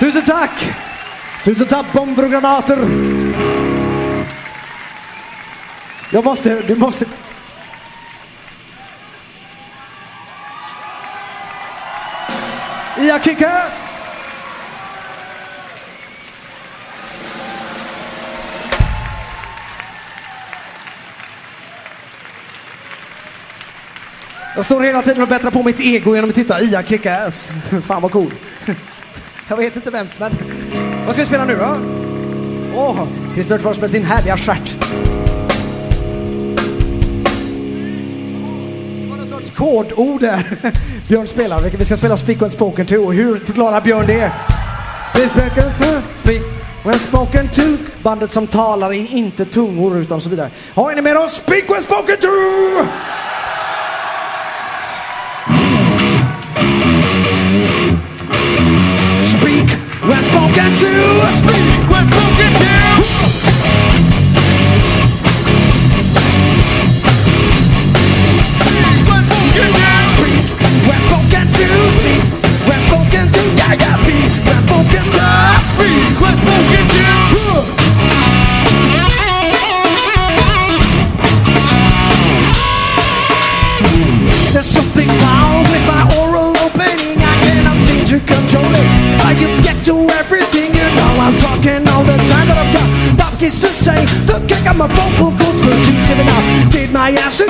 Tusen tack! Tusen tack bomber och granater! Jag måste, du måste... Ia Kicke! Jag står hela tiden och bättrar på mitt ego genom att titta Ia Kickass. Fan vad cool. Jag vet inte vems, men... Vad ska vi spela nu då? Åh, Christer Örtfors med sin härliga stjärt. sorts kodord där Björn spelar. Vi ska spela Speak When Spoken To. Hur förklarar Björn det? Speak When Spoken To. Bandet som talar i inte tungor utan så vidare. Har ni med oss Speak When Spoken To? got to speak with me. I asked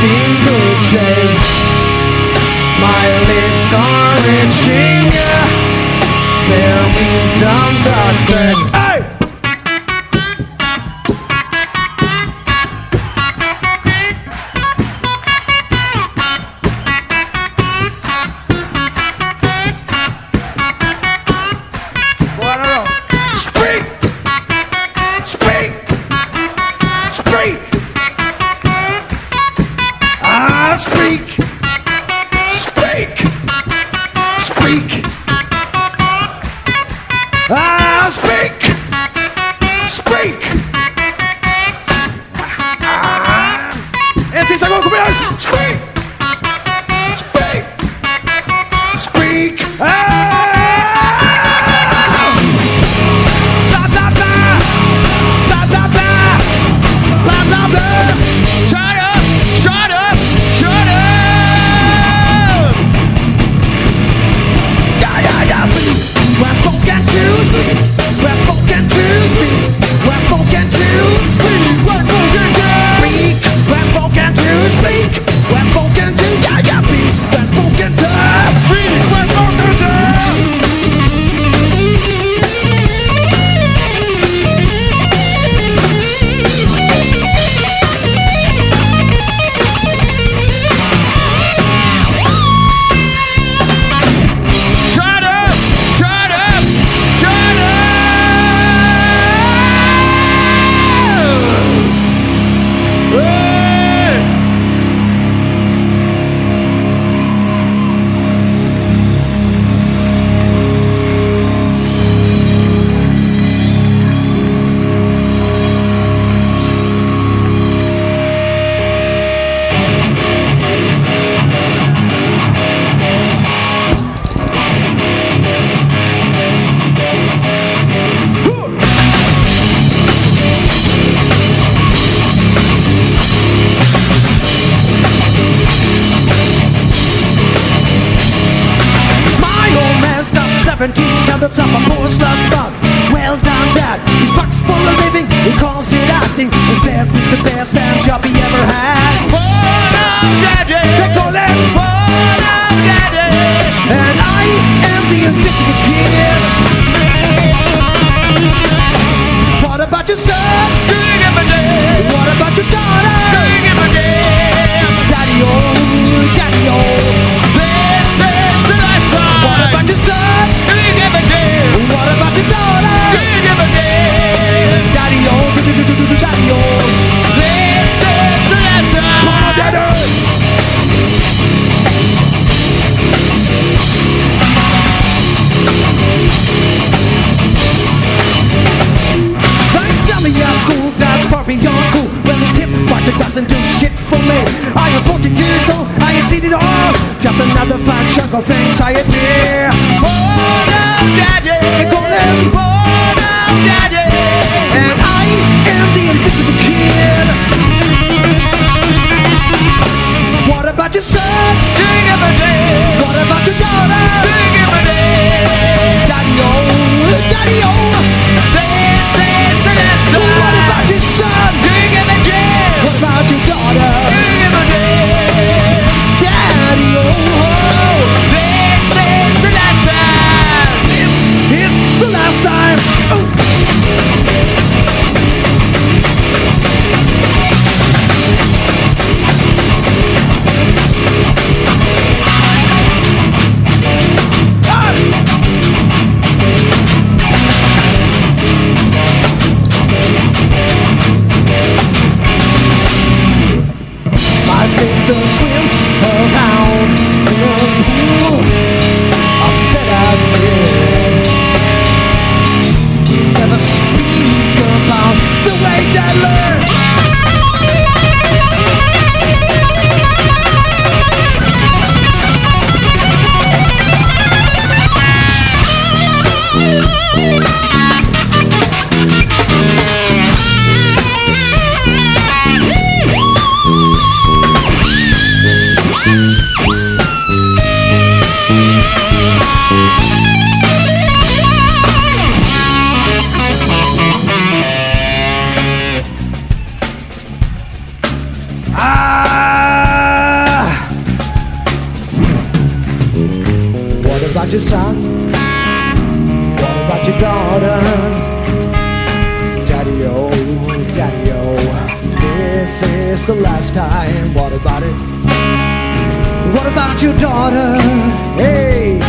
single change. My lips are itching There means something on the top of porn star spot Well done Dad. He fucks for a living He calls it acting And says it's the best damn job he ever had. Porn out daddy? They call him Porn out daddy. And I am the invisible kid. I am 14 years old, I have seen it all. Just another fat chunk of anxiety. What up, daddy? Call him What up, daddy? And I am the invisible kid. What about your son? Do you What about your son? What about your daughter? Daddy oh, daddy oh, this is the last time. What about it? What about your daughter? Hey,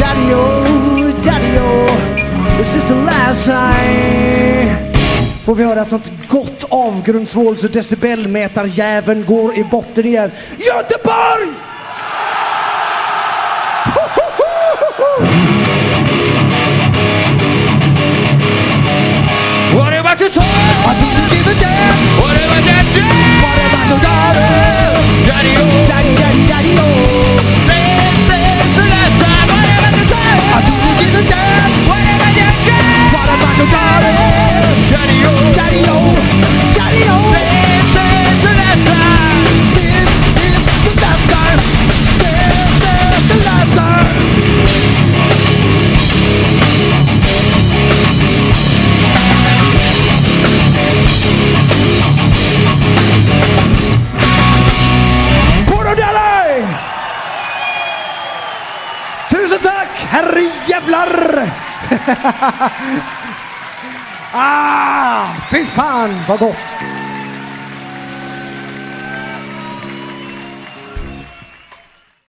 daddy oh, daddy oh, this is the last time. Får vi höra sånt gott avgrundsvål så decibelmätarjäveln går i botten igen. Göteborg! Jävlar! ah, fy fan vad gott!